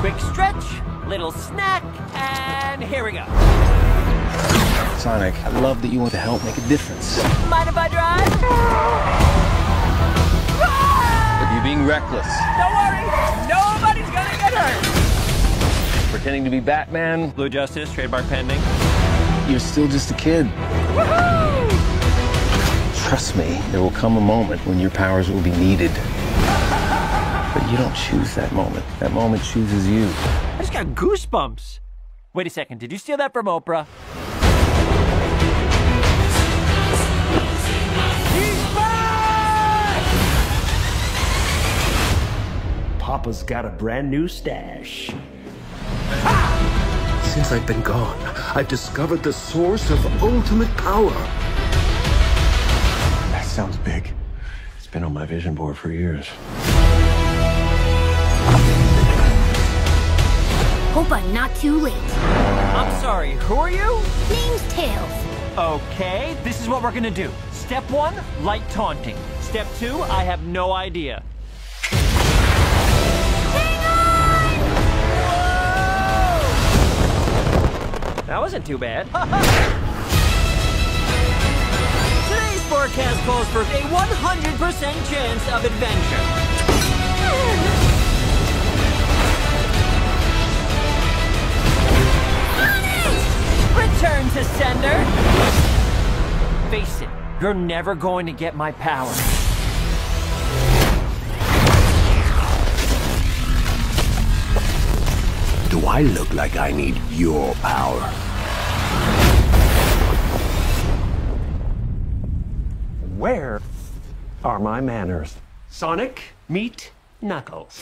Quick stretch, little snack, and here we go. Sonic, I love that you want to help make a difference. Mind if I drive? Ah! You're being reckless. Don't worry, nobody's gonna get hurt. Pretending to be Batman. Blue Justice, trademark pending. You're still just a kid. Trust me, there will come a moment when your powers will be needed. But you don't choose that moment. That moment chooses you. I just got goosebumps. Wait a second, did you steal that from Oprah? He's back! Papa's got a brand new stash. Since I've been gone, I've discovered the source of ultimate power. That sounds big. It's been on my vision board for years. Hope I'm not too late. I'm sorry, who are you? Name's Tails. Okay, this is what we're gonna do. Step one, light taunting. Step two, I have no idea. Whoa! That wasn't too bad. Today's forecast calls for a 100% chance of adventure. To sender. Face it, you're never going to get my power. Do I look like I need your power? Where are my manners? Sonic, meet Knuckles.